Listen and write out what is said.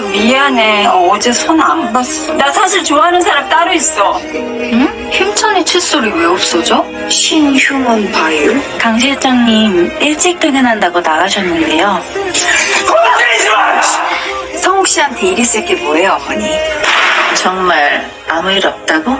미안해. 어제 손 안 봤어. 나 사실 좋아하는 사람 따로 있어. 응? 힘찬이 칫솔이 왜 없어져? 신휴먼 바이오? 강 실장님 일찍 퇴근한다고 나가셨는데요. 성욱 씨한테 일 있을 게 뭐예요, 어머니? 정말 아무 일 없다고?